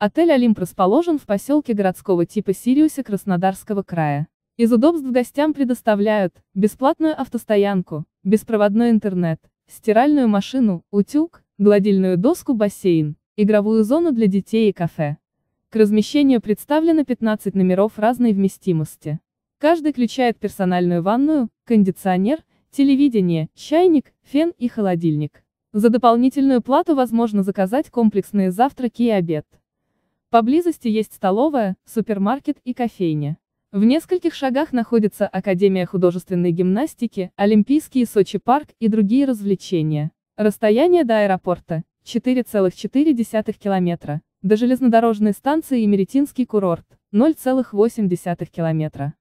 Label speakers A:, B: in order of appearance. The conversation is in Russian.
A: Отель «Олимп» расположен в поселке городского типа Сириусе Краснодарского края. Из удобств гостям предоставляют бесплатную автостоянку, беспроводной интернет, стиральную машину, утюг, гладильную доску, бассейн, игровую зону для детей и кафе. К размещению представлено 15 номеров разной вместимости. Каждый включает персональную ванную, кондиционер, телевидение, чайник, фен и холодильник. За дополнительную плату возможно заказать комплексные завтраки и обед. Поблизости есть столовая, супермаркет и кофейня. В нескольких шагах находится Академия художественной гимнастики, Олимпийский Сочи парк и другие развлечения. Расстояние до аэропорта – 4,4 километра, до железнодорожной станции Емеретинский курорт – 0,8 километра.